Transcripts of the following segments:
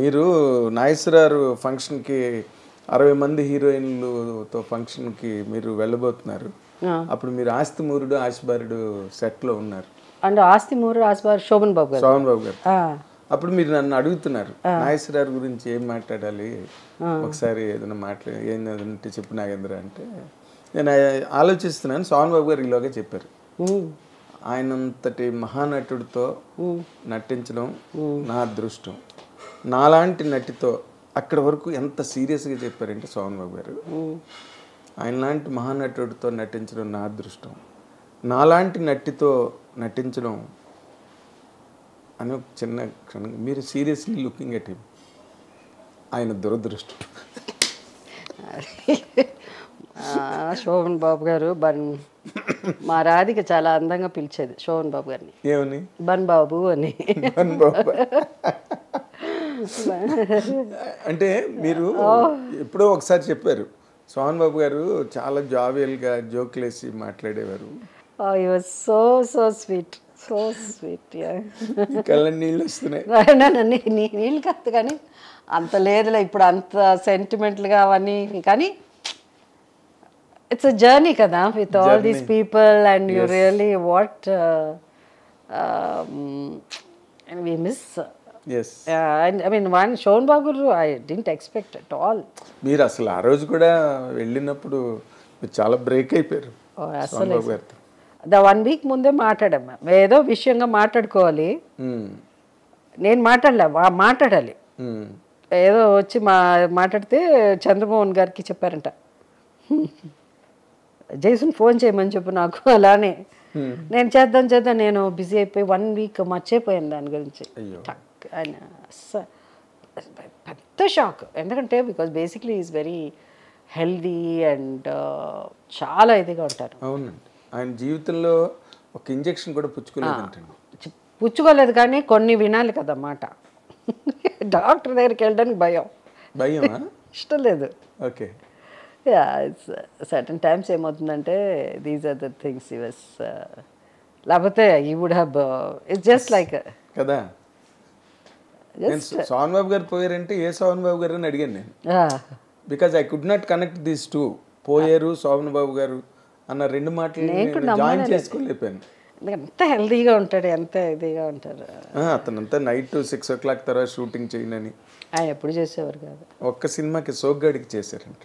మీరు నాగేశ్వరరావు ఫంక్షన్కి అరవై మంది హీరోయిన్లతో ఫంక్షన్కి మీరు వెళ్ళబోతున్నారు. అప్పుడు మీరు ఆస్తి మూరుడు ఆశబారుడు సెట్లో ఉన్నారు. అండ్ ఆస్తి మూరు ఆస్వార్ శోభన్ బాబు గారు. శోభన్ బాబు గారు. అప్పుడు మీరు నన్ను అడుగుతున్నారు నాగేశ్వరరావు గురించి ఏం మాట్లాడాలి? ఒకసారి ఏదైనా మాట్లాడి ఏం అంటే చెప్పు నాగేంద్ర అంటే నేను ఆలోచిస్తున్నాను సోహన్ బాబు గారు ఈలోగా చెప్పారు. ఆయనంతటి మహానటుడితో నటించడం నా అదృష్టం. నాలాంటి నటితో అక్కడ వరకు ఎంత సీరియస్గా చెప్పారంటే సోహన్ బాబు గారు. ఆయన లాంటి మహానటుడితో నటించడం నా అదృష్టం. నాలాంటి నటితో నటించడం అని ఒక చిన్న క్షణం. మీరు సీరియస్లీ లుకింగ్ ఎట్ హిమ్. ఆయన దురదృష్టం. ఆ, శోభన్ బాబు గారు బన్ మా రాధిక చాలా అందంగా పిలిచేది శోభన్ బాబు గారిని. ఏమని? బన్ బాబు అని. మోహన్ బాబు. అంటే మీరు ఎప్పుడో ఒకసారి చెప్పారు. సోహన్ బాబు గారు చాలా జావియల్గా జోక్లేసి మాట్లాడేవారు. So so sweet so sweet కళ్ళ నీళ్ళు వస్తున్నాయి. నీ నీళ్ళు కాదు కానీ అంత లేదులే ఇప్పుడు అంత సెంటిమెంట్లుగా అవన్నీ కానీ ఇట్స్ అ జర్నీ కదా with all these people and you really what we miss I mean one Sohan Babu I didn't expect at all మీరు అసలు ఆ రోజు కూడా వెళ్ళినప్పుడు చాలా బ్రేక్ అయిపోయారు. బాబు గారితో. ద వన్ వీక్ ముందే మాట్లాడాం మేము ఏదో విషయంగా మాట్లాడుకోవాలి. ఉమ్, నేను మాట్లాడలే మాట్లాడాలి. ఉమ్, ఏదో వచ్చి మా మాట్లాడితే చంద్రమోహన్ గారికి చెప్పారంట. జైసున్ ఫోన్ చేయమని చెప్పు నాకు అలానే. నేను చేద్దాం చేద్దాం నేను బిజీ అయిపోయి వన్ వీక్ మర్చిపోయాను దాని గురించి. పెద్ద షాక్ ఎందుకంటే because basically is very healthy and చాలా ఇదిగా ఉంటారు. అవునండి. ఆయన జీవితంలో ఒక ఇంజెక్షన్ కూడా పుచ్చుకోలేదంటండి చి- పుచ్చుకోలేదు కానీ కొన్ని వినాలి కదా మాట. డాక్టర్ దగ్గరికి వెళ్ళడానికి భయం. భయమా? ఇష్టం లేదు. ఓకే. సర్టన్ టైమ్స్ ఏమవుతుందంటే దీస్ ఆర్ ద థింగ్స్ ఇవస్ లేకపోతే ఈ would have it's just like కదా? నేను సోహన్ బాబు గారు పోయారంటే ఏ సోహన్ బాబు గారు అని అడిగాను నేను. Because I could not connect these two పోయారు సోహన్ బాబు గారు అన్న రెండు మాటలు జాయిన్ చేసుకోలేపాను ఎంత హెల్దీగా ఉంటాడు ఎంత ఇదిగా ఉంటారు ఆ, అతనంతా నైట్ సిక్స్ ఓ క్లాక్ తర్వాత షూటింగ్ చేయనని. ఎప్పుడు చేసేవారు కాదు. ఒక్క సినిమాకి సోగ్గాడికి చేశారంట.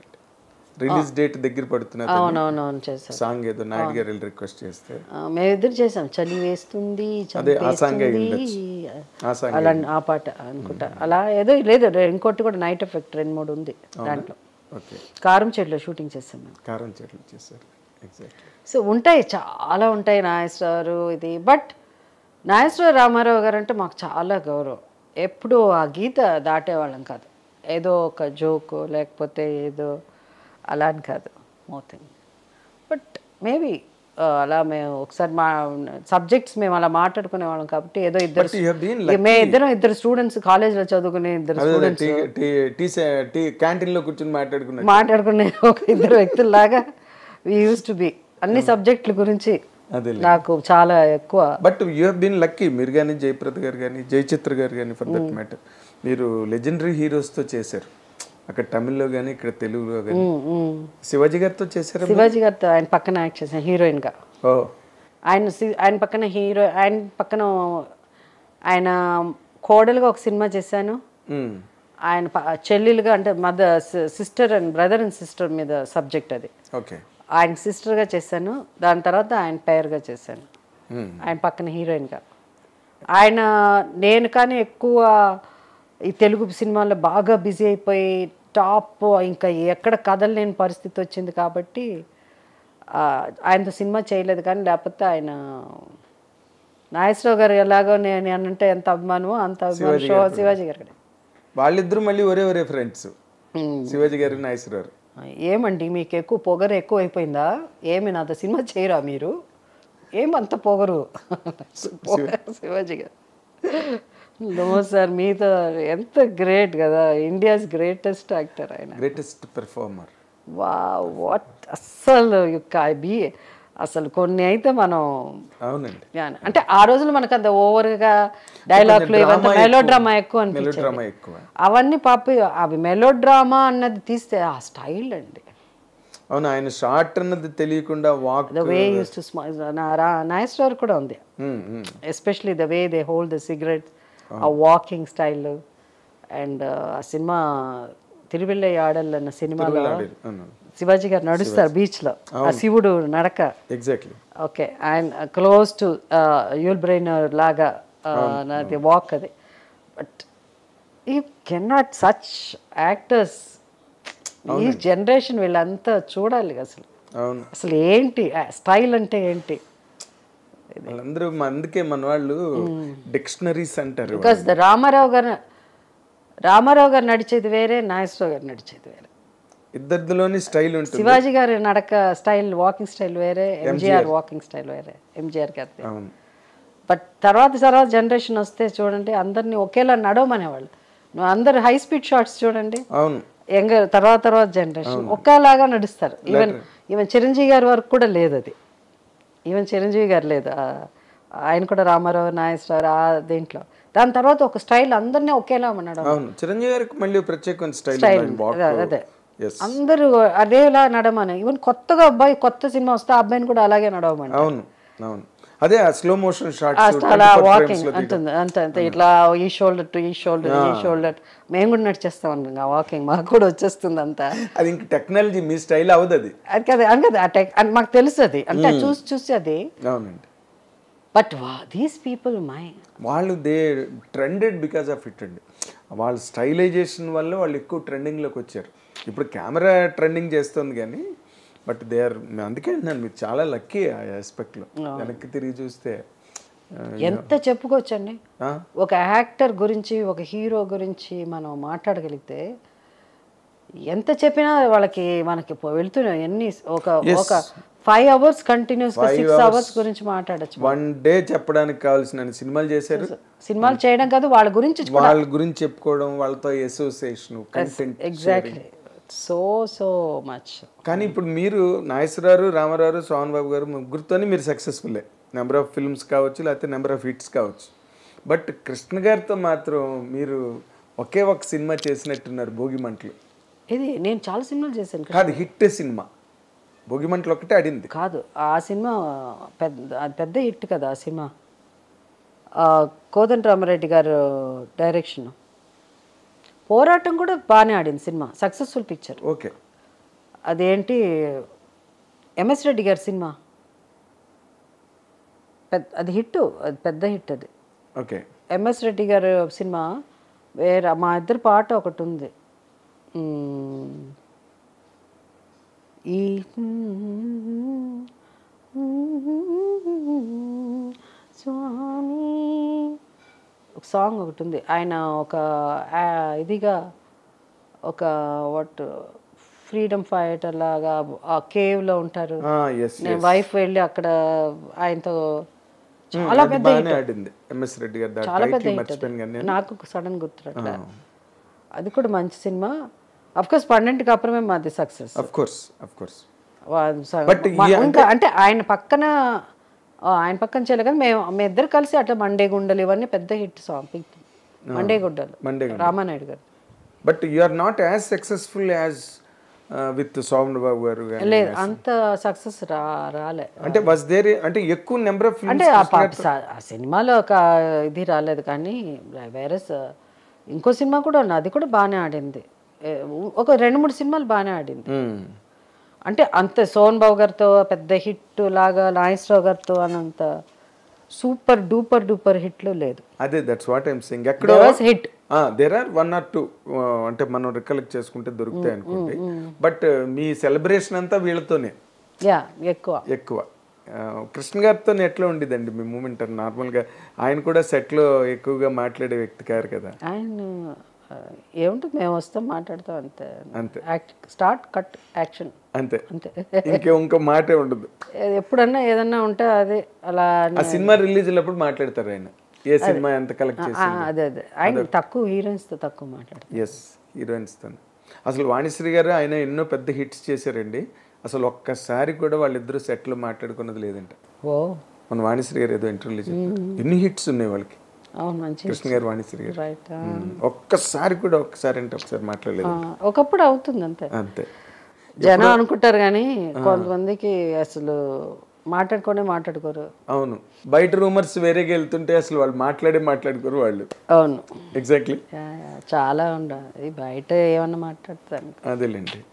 రిలీజ్ డేట్ దగ్గర పడుతున్నది అవునవునవును చేశారు. సాంగ్ ఏదో నాయుడు గారు రిక్వెస్ట్ చేస్తే. ఆ, మేమిద్దరు చేసాం చలి వేస్తుంది అదే, ఆ సాంగ్ అలా ఆ పాట అనుకుంటా. అలా ఏదో లేదు ఇంకోటి కూడా నైట్ ఎఫెక్ట్ రెండు మూడు ఉంది దాంట్లో. కారం చెట్లు షూటింగ్ చేసాం మేము. కారం చెట్లు చేశారు ఎగ్జాక్ట్లీ. సో ఉంటాయి చాలా ఉంటాయి నాగేశ్వరరావు ఇది. బట్ నాగేశ్వర రామారావు గారు అంటే మాకు చాలా గౌరవం. ఎప్పుడు ఆ గీత దాటేవాళ్ళం కాదు. ఏదో ఒక జోక్ లేకపోతే ఏదో అలా అని కాదు మోథింగ్ బట్ మేబీ అలా మేము ఒకసారి మా సబ్జెక్ట్స్ మేము అలా మాట్లాడుకునే వాళ్ళం కాబట్టి ఏదో ఇద్దరు మేము ఇద్దరం ఇద్దరు స్టూడెంట్స్ కాలేజ్లో చదువుకునే ఇద్దరు టీ టీ క్యాంటీన్లో కూర్చొని మాట్లాడుకున్నారు మాట్లాడుకునే ఒక ఇద్దరు వ్యక్తుల్లాగా వి యూస్ టు బి అన్ని సబ్జెక్టుల గురించి అదే నాకు చాలా ఎక్కువ but you have been lucky మీరు కానీ జయప్రద గారు కానీ జయచిత్ర గారు కానీ ఫర్ దట్ మ్యాటర్ మీరు లెజెండరీ హీరోస్తో చేశారు. అక్కడ తమిళ్ళో కానీ ఇక్కడ తెలుగులో కానీ. శివాజీ గారితో చేశారా శివాజీ గారితో ఆయన పక్కన యాక్ట్ చేశాను హీరోయిన్గా. ఓ. ఆయన ఆయన పక్కన హీరో ఆయన పక్కన ఆయన కోడలుగా ఒక సినిమా చేశాను. ఆయన చెల్లెలుగా అంటే mother sister and brother and sister మీద సబ్జెక్ట్ అది. ఓకే. ఆయన సిస్టర్గా చేశాను దాని తర్వాత ఆయన పేరుగా చేశాను. ఆయన పక్కన హీరోయిన్గా. ఆయన నేను కానీ ఎక్కువ ఈ తెలుగు సినిమాల్లో బాగా బిజీ అయిపోయి టాప్ ఇంకా ఎక్కడ కదలలేని పరిస్థితి వచ్చింది కాబట్టి ఆ, ఆయనతో సినిమా చేయలేదు కానీ లేకపోతే ఆయన నాగేశ్వరరావు గారు ఎలాగో నేను అంటే ఎంత అభిమానమో అంత అభిమానం. షో శివాజీ గారు. వాళ్ళిద్దరూ మళ్ళీ ఒరే ఒరే ఫ్రెండ్స్. శివాజీ గారు నాగేశ్వరరావు ఏమండి మీకు ఎక్కువ పొగరు ఎక్కువ అయిపోయిందా ఏమి నాతో సినిమా చేయరా మీరు? ఏమంత పొగరు? శివాజీ గారు. నో సార్ మీతో ఎంత గ్రేట్ కదా. ఇండియాస్ గ్రేటెస్ట్ యాక్టర్ ఆయన. గ్రేటెస్ట్ పెర్ఫార్మర్ వా వాట్ అస్సలు బి అసలు కొన్ని అయితే మనం అవునండి. అంటే ఆ రోజులు మనకు అంత ఓవర్గా డైలాగ్లు ఇవంతా మెలో. డ్రామా ఎక్కువ. అనిపించేది. అవన్నీ పాప అవి మెలో డ్రామా అన్నది తీస్తే ఆ స్టైల్ అండి. అవును ఆయన షార్ట్ అన్నది తెలియకుండా walk the way used to nice store కూడా ఉంది. Especially the way they hold the cigarette ఆ. వాకింగ్ స్టైల్ అండ్ ఆ సినిమా తిరువెల్లై ఆడల్ అన్న సినిమాలో శివాజీ గారు నడుస్తారు బీచ్లో ఆ శివుడు నడక. Exactly okay. ఆయన క్లోజ్ టు యూల్ బ్రెయిన్ లాగా నాది వాక్ అది. But you cannot such actors ఈ జనరేషన్ వీళ్ళంతా చూడాలి అసలు. అసలు ఏంటి స్టైల్ అంటే ఏంటి? వాళ్ళందరూ అందుకే మన వాళ్ళు డిక్షనరీస్ అంటారు బికాస్ ద రామారావు గారు రామారావు గారు నడిచేది వేరే నాగేశ్వరరావు గారు నడిచేది వేరే. ఇద్దరిలోని స్టైల్ ఉంటుంది. శివాజీ గారి నడక స్టైల్ వాకింగ్ స్టైల్ వేరే ఎంజీఆర్ వాకింగ్ స్టైల్ వేరే ఎంజీఆర్ అవును. బట్ తర్వాత తర్వాత జనరేషన్ వస్తే చూడండి అందరినీ ఒకేలా నడవమనేవాళ్ళు. నువ్వు అందరు హై స్పీడ్ షాట్స్ చూడండి. అవును. యంగ్ తర్వాత తర్వాత జనరేషన్ ఒకేలాగా నడుస్తారు. ఈవెన్ ఈవెన్ చిరంజీవి గారి వరకు కూడా లేదు అది. ఈవెన్ చిరంజీవి గారు లేదు ఆయన కూడా రామారావు నాగేశ్వరరావు ఆ దీంట్లో. దాని తర్వాత ఒక స్టైల్ అందరినీ ఒకేలా అవును చిరంజీవి గారికి మళ్ళీ ప్రత్యేకమైన స్టైల్ అదే అందరూ అదేలా నడమని. ఈవెన్ కొత్తగా అబ్బాయి కొత్త సినిమా వస్తే ఆ అబ్బాయిని కూడా అలాగే నడవమని అవును అవును. అదే స్లో మోషన్ ఆ షార్ట్స్ అలా వాకింగ్ అంత అంత ఇట్లా ఈ షోల్డర్ టు ఈ షోల్డర్ ఈ షోల్డర్ మేము కూడా నడిచేస్తాం అనుకుంటా వాకింగ్ మాకు కూడా వచ్చేస్తుంది అంతా. అది ఇంక టెక్నాలజీ మీ స్టైల్ అవ్వదు అది. అది కదా అని కదా ఆ టెక్ మాకు తెలుసు అది అంటే చూసి చూసి అది. అవునండి. బట్ దీస్ పీపుల్ మై వాళ్ళు they trended because of it అండి. వాళ్ళ స్టైలైజేషన్ వల్ల వాళ్ళు ఎక్కువ ట్రెండింగ్లోకి వచ్చారు. ఇప్పుడు కెమెరా ట్రెండింగ్ చేస్తుంది కానీ బట్ దే ఆర్ అందుకే అంటున్నాను మీరు చాలా లక్కీ ఆ ఆస్పెక్ట్లో వెనక్కి తిరిగి చూస్తే ఎంత చెప్పుకోవచ్చండి? ఒక యాక్టర్ గురించి ఒక హీరో గురించి మనం మాట్లాడగలిగితే ఎంత చెప్పినా వాళ్ళకి మనకి వెళ్తున్నాయి ఎన్ని ఒక ఒక five hours continuous six hours గురించి మాట్లాడచ్చు. వన్ డే చెప్పడానికి కావాల్సిన సినిమాలు చేశారు. సినిమాలు చేయడం కాదు వాళ్ళ గురించి వాళ్ళ గురించి చెప్పుకోవడం వాళ్ళతో association content exactly so so much కానీ ఇప్పుడు మీరు నాగేశ్వరరావు రామారావు సోహన్ బాబు గారు ముగ్గురితోనే మీరు సక్సెస్ఫుల్లే నెంబర్ ఆఫ్ ఫిల్మ్స్ కావచ్చు లేకపోతే నెంబర్ ఆఫ్ హిట్స్ కావచ్చు. బట్ కృష్ణ గారితో మాత్రం మీరు ఒకే ఒక సినిమా చేసినట్టున్నారు భోగిమంటలు ఇది నేను చాలా సినిమాలు చేశాను కాదు హిట్ సినిమా. భోగిమంటలు ఒకటే ఆడింది. కాదు ఆ సినిమా పెద్ద పెద్ద హిట్ కదా ఆ సినిమా. కోదండ రామరెడ్డి గారు డైరెక్షన్ పోరాటం కూడా బాగానే ఆడింది సినిమా సక్సెస్ఫుల్ పిక్చర్ ఓకే. అదేంటి ఎంఎస్ రెడ్డి గారి సినిమా. పెద్ద అది హిట్ అది పెద్ద హిట్ అది. ఓకే. ఎంఎస్ రెడ్డి గారి సినిమా వేరే మా ఇద్దరు పాట ఒకటి ఉంది. ఈ సాంగ్ ఒకటి ఉంది. ఆయన ఒక ఇదిగా ఒక వాట్ ఫ్రీడమ్ ఫైటర్ లాగా ఆ కేవ్లో ఉంటారు. ఎస్ నేను వైఫ్ వెళ్ళి అక్కడ ఆయనతో చాలా పెద్ద ఎంఎస్ రెడ్డి గారు చాలా పెద్ద. నాకు సడన్ గుర్తురట్లే. అది కూడా మంచి సినిమా. అఫ్ కోర్స్ పన్నెండుకి అప్పుడమే మాది success of course of course but ఇంకా అంటే ఆయన పక్కన ఆయన పక్కన చేయలేదు కానీ మేము మీ ఇద్దరు కలిసి అట్లా మండే గుండలు ఇవన్నీ పెద్ద హిట్ సాంగ్. మండే గుడ్డలు Monday Ramanaidu garu. But you are not as successful as with Sobhan Babu garu లేదు అంత సక్సెస్ రా రాలే. అంటే వాజ్ దేర్ అంటే ఎక్కువ నెంబర్ ఆఫ్ అంటే ఆ సినిమాలో ఒక ఇది రాలేదు కానీ వేరే స- ఇంకో సినిమా కూడా ఉంది అది కూడా బాగానే ఆడింది. ఒక రెండు మూడు సినిమాలు బాగానే ఆడింది. అంటే అంత సోన్ బాబు గారితో పెద్ద హిట్ లాగా నాగేశ్వరరావు గారితో అనంత సూపర్ డూపర్ డూపర్ హిట్లు లేదు. అదే దట్స్ వాట్ ఐమ్ సింగ్ ఎక్కడో hit there are one or two అంటే మనం రికలెక్ట్ చేసుకుంటే దొరుకుతాయి అనుకోండి. బట్ మీ సెలబ్రేషన్ అంతా వీళ్ళతోనే. యా ఎక్కువ. ఎక్కువ. కృష్ణ గారితో ఎట్లా ఉండేదండి మీ మూమెంట్? నార్మల్గా ఆయన కూడా సెట్లో ఎక్కువగా మాట్లాడే వ్యక్తి కారు కదా. ఆయన ఏముంటుంది? మేము వస్తాం మాట్లాడతాం అంతే. అంతే. యాక్ట్ స్టార్ట్ కట్ యాక్షన్ అంతే. అంతే. ఇంకే ఇంకో మాటే ఉండదు. ఎప్పుడన్నా ఏదన్నా ఉంటే అదే అలా ఆ సినిమా రిలీజ్ అయినప్పుడు మాట్లాడతారు ఆయన. ఏ సినిమా ఎంత కలెక్ట్ చేసి అదే అదే. ఆయన తక్కువ హీరోయిన్స్తో తక్కువ మాట్లాడతారు. ఎస్ హీరోయిన్స్తో అసలు వాణిశ్రీ గారు ఆయన ఎన్నో పెద్ద హిట్స్ చేశారండి. అసలు ఒక్కసారి కూడా వాళ్ళిద్దరూ సెట్లు మాట్లాడుకున్నది లేదంట. ఓ. మన వాణిశ్రీ గారు ఏదో ఇంటర్వ్యూలో చెప్పారు. ఎన్ని హిట్స్ ఉన్నాయి వాళ్ళకి? కృష్ణ గారు వాణిశ్రీ గారు. ఒక్కసారి కూడా ఒక్కసారి అంటే ఒకసారి మాట్లాడలేదు. ఒకప్పుడు అవుతుంది అంతే. అంతే. జనం అనుకుంటారు కానీ కొంతమందికి అసలు మాట్లాడుకోనే మాట్లాడుకోరు. అవును. బయట రూమర్స్ వేరేగా వెళ్తుంటే అసలు వాళ్ళు మాట్లాడే మాట్లాడుకోరు వాళ్ళు. అవును. ఎగ్జాక్ట్లీ చాలా ఉండాలి బయట ఏమన్నా మాట్లాడతాను అదేలేండి.